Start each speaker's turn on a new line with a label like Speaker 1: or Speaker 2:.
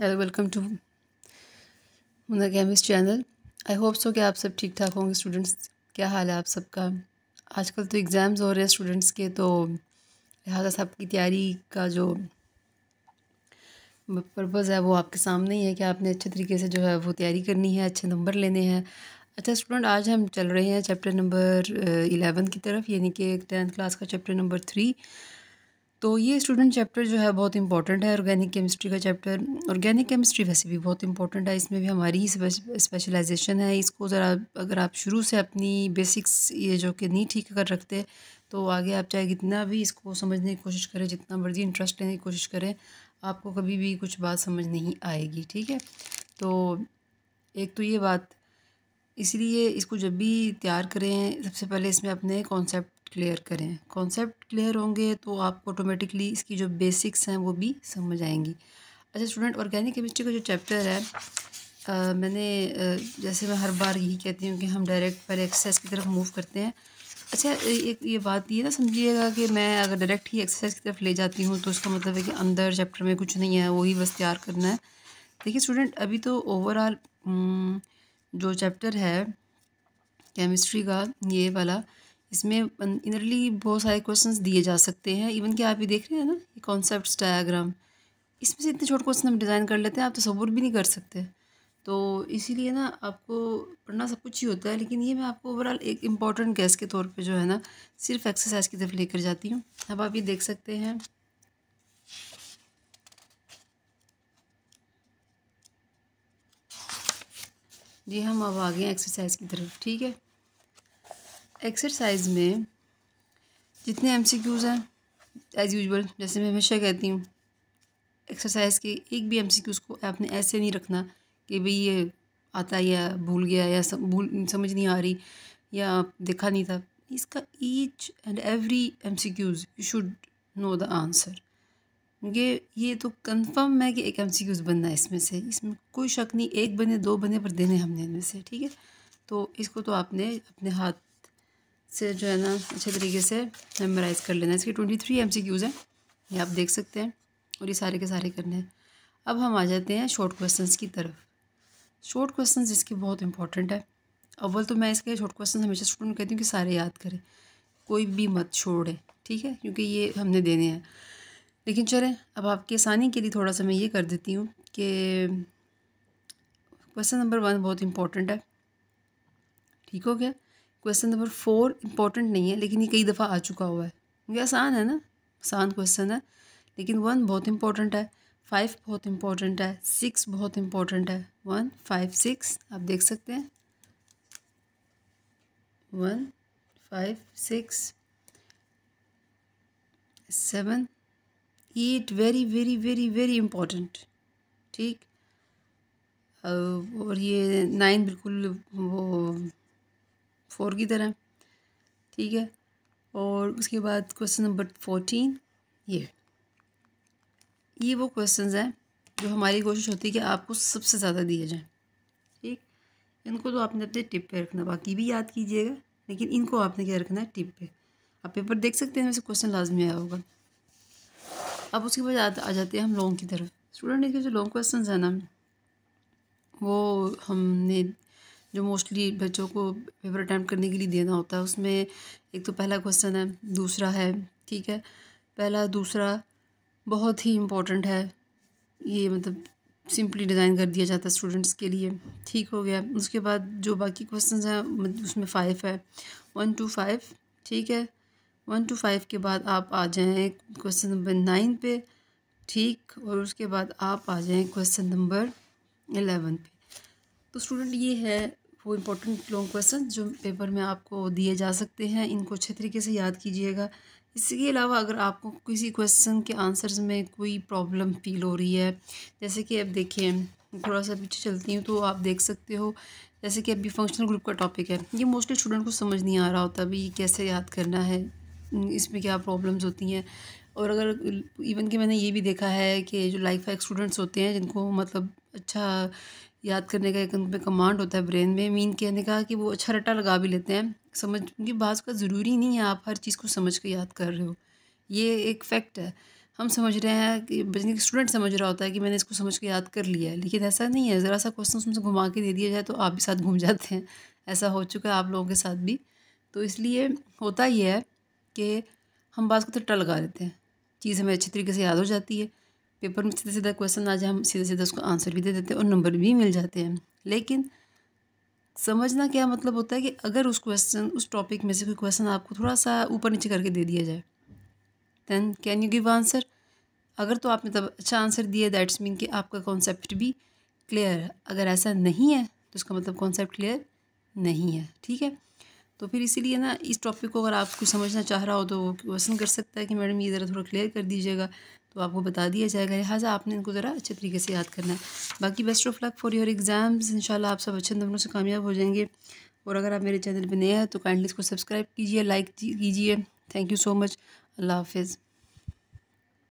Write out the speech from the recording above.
Speaker 1: Hello, welcome to Munna chemist channel. I hope so कि आप सब ठीक ठाक होंगे। स्टूडेंट्स क्या हाल है आप सबका? आजकल तो एग्ज़ाम्स हो रहे हैं स्टूडेंट्स के तो लिहाजा सबकी तैयारी का जो पर्पज़ है वो आपके सामने ही है कि आपने अच्छे तरीके से जो है वो तैयारी करनी है, अच्छे नंबर लेने हैं। अच्छा स्टूडेंट आज हम चल रहे हैं चैप्टर नंबर इलेवन की तरफ़, यानी कि टेंथ क्लास का चैप्टर नंबर थ्री तो ये स्टूडेंट चैप्टर जो है बहुत इंपॉर्टेंट है ऑर्गेनिक केमिस्ट्री का चैप्टर ऑर्गेनिक केमिस्ट्री वैसे भी बहुत इंपॉर्टेंट है, इसमें भी हमारी ही स्पेशलाइजेशन है। इसको ज़रा अगर आप शुरू से अपनी बेसिक्स ये जो कि नहीं ठीक कर रखते तो आगे आप चाहे कितना भी इसको समझने की कोशिश करें, जितना मर्ज़ी इंटरेस्ट लेने की कोशिश करें, आपको कभी भी कुछ बात समझ नहीं आएगी, ठीक है? तो एक तो ये बात, इसलिए इसको जब भी तैयार करें, सबसे पहले इसमें अपने कॉन्सेप्ट क्लियर करें। कॉन्सेप्ट क्लियर होंगे तो आपको ऑटोमेटिकली इसकी जो बेसिक्स हैं वो भी समझ आएँगी। अच्छा स्टूडेंट ऑर्गेनिक केमिस्ट्री का जो चैप्टर है आ, मैंने आ, जैसे मैं हर बार यही कहती हूँ कि हम डायरेक्ट पहले एक्सरसाइज की तरफ़ मूव करते हैं। अच्छा एक ये बात ये ना समझिएगा कि मैं अगर डायरेक्ट ही एक्सरसाइज की तरफ़ ले जाती हूँ तो उसका मतलब है कि अंदर चैप्टर में कुछ नहीं है वही बस तैयार करना है। देखिए स्टूडेंट अभी तो ओवरऑल जो चैप्टर है केमिस्ट्री का ये वाला इसमें इनरली बहुत सारे क्वेश्चन दिए जा सकते हैं। इवन कि आप ये देख रहे हैं ना, ये कॉन्सेप्ट डायाग्राम इसमें से इतने छोटे क्वेश्चन हम डिज़ाइन कर लेते हैं, आप तो सबूर भी नहीं कर सकते। तो इसीलिए ना, आपको पढ़ना सब कुछ ही होता है, लेकिन ये मैं आपको ओवरऑल एक इंपॉर्टेंट गैस के तौर पे जो है ना, सिर्फ़ एक्सरसाइज की तरफ़ लेकर जाती हूँ। अब आप ये देख सकते हैं। जी, हम अब आ गए एक्सरसाइज की तरफ़, ठीक है? एक्सरसाइज में जितने एम सी क्यूज़ हैं एज़ यूजल जैसे मैं हमेशा कहती हूँ एक्सरसाइज के एक भी एम सी क्यूज़ को आपने ऐसे नहीं रखना कि भाई ये आता या भूल गया या सम, भूल समझ नहीं आ रही या देखा नहीं था। इसका each and every M C Qs you should know the answer ये ये तो कंफर्म है कि एक एम सी क्यूज़ बनना है इसमें से। इसमें कोई शक नहीं एक बने दो बने पर देने हमने इनमें से ठीक है? तो इसको तो आपने अपने हाथ से जो है ना, अच्छे तरीके से मेमोराइज़ कर लेना इसके twenty three M C Qs हैं, ये आप देख सकते हैं और ये सारे के सारे करने हैं। अब हम आ जाते हैं शॉर्ट क्वेश्चंस की तरफ़। शॉर्ट क्वेश्चंस इसके बहुत इंपॉर्टेंट है। अव्वल तो मैं इसके शॉर्ट क्वेश्चन हमेशा स्टूडेंट कहती हूँ कि सारे याद करें। कोई भी मत छोड़े, ठीक है? क्योंकि ये हमने देने हैं। लेकिन चलें, अब आपकी आसानी के लिए थोड़ा सा मैं ये कर देती हूँ कि क्वेश्चन नंबर वन बहुत इंपॉर्टेंट है। ठीक हो गया? क्वेश्चन नंबर फोर इंपॉर्टेंट नहीं है, लेकिन ये कई दफ़ा आ चुका हुआ है। क्योंकि आसान है ना? आसान क्वेश्चन है। लेकिन वन बहुत इंपॉर्टेंट है फाइव बहुत इंपॉर्टेंट है सिक्स बहुत इंपॉर्टेंट है। वन फाइव सिक्स आप देख सकते हैं। One five six seven eight very very very very important ठीक? और ये नाइन बिल्कुल वो फोर की तरह, ठीक है? और उसके बाद क्वेश्चन नंबर फोर्टीन ये। ये वो क्वेश्चंस हैं जो हमारी कोशिश होती है कि आपको सबसे ज़्यादा दिए जाएँ, ठीक? इनको तो आपने अपने टिप पे रखना, बाकी भी याद कीजिएगा, लेकिन इनको आपने क्या रखना है, टिप पे। आप पेपर देख सकते हैं वैसे क्वेश्चन लाजमी आया होगा। अब उसके बाद आ जाते हैं हम लॉन्ग की तरफ़। स्टूडेंट के जो लॉन्ग क्वेश्चन हैं ना, वो हमने जो मोस्टली बच्चों को पेपर अटैम्प्ट करने के लिए देना होता है, उसमें एक तो पहला क्वेश्चन है, दूसरा है, ठीक है? पहला, दूसरा बहुत ही इम्पोर्टेंट है। ये मतलब सिंपली डिज़ाइन कर दिया जाता है स्टूडेंट्स के लिए। ठीक हो गया। उसके बाद जो बाकी क्वेश्चन हैं उसमें फ़ाइव है। वन टू फाइव ठीक है? वन टू फाइव के बाद आप आ जाएँ क्वेश्चन नंबर नाइन पे, ठीक? और उसके बाद आप आ जाएँ क्वेश्चन नंबर एलेवन पे। तो स्टूडेंट ये है वो इम्पोर्टेंट लॉन्ग क्वेश्चन जो पेपर में आपको दिए जा सकते हैं, इनको अच्छे तरीके से याद कीजिएगा। इसके अलावा अगर आपको किसी क्वेश्चन के आंसर्स में कोई प्रॉब्लम फील हो रही है, जैसे कि अब देखिए थोड़ा सा पीछे चलती हूँ तो आप देख सकते हो, जैसे कि अभी फंक्शनल ग्रुप का टॉपिक है। ये मोस्टली स्टूडेंट को समझ नहीं आ रहा होता अभी कैसे याद करना है, इसमें क्या प्रॉब्लम्स होती हैं। और अगर इवन कि मैंने ये भी देखा है कि जो लाइफ स्टूडेंट्स होते हैं, जिनको मतलब अच्छा याद करने का एक उन पर कमांड होता है ब्रेन में। मीन कहने का कि वो अच्छा रट्टा लगा भी लेते हैं। समझ क्योंकि बाज़ का ज़रूरी नहीं है, आप हर चीज़ को समझ के याद कर रहे हो। ये एक फैक्ट है। हम समझ रहे हैं कि स्टूडेंट समझ रहा होता है कि मैंने इसको समझ के याद कर लिया है। लेकिन ऐसा नहीं है। ज़रा सा क्वेश्चन उसमें घुमा के दे दिया जाए तो आप भी साथ घूम जाते हैं। ऐसा हो चुका है आप लोगों के साथ भी। तो इसलिए होता ही है कि हम बात को तो टल लगा देते हैं। चीज़ हमें अच्छे तरीके से याद हो जाती है। पेपर में सीधा सीधा क्वेश्चन आ जाए हम सीधे सीधे उसको आंसर भी दे देते हैं और नंबर भी मिल जाते हैं। लेकिन समझना क्या मतलब होता है कि अगर उस क्वेश्चन उस टॉपिक में से कोई क्वेश्चन आपको थोड़ा सा ऊपर नीचे करके दे दिया जाए then can you give answer अगर तो आपने तब अच्छा आंसर दिया दैट्स मीन कि आपका कॉन्सेप्ट भी क्लियर है। अगर ऐसा नहीं है तो उसका मतलब कॉन्सेप्ट क्लियर नहीं है, ठीक है? तो फिर इसीलिए ना, इस टॉपिक को अगर आप कुछ समझना चाह रहा हो तो क्वेश्चन कर सकता है कि मैडम ये ज़रा थोड़ा क्लियर कर दीजिएगा। तो आपको बता दिया जाएगा, लिहाजा आपने इनको ज़रा अच्छे तरीके से याद करना है। बाकी best of luck for your exams इंशाल्लाह आप सब अच्छे नंबरों से कामयाब हो जाएँगे। और अगर आप मेरे चैनल पर नए हैं तो काइंडली इसको सब्सक्राइब कीजिए लाइक कीजिए। थैंक यू सो मच अल्लाह हाफिज़।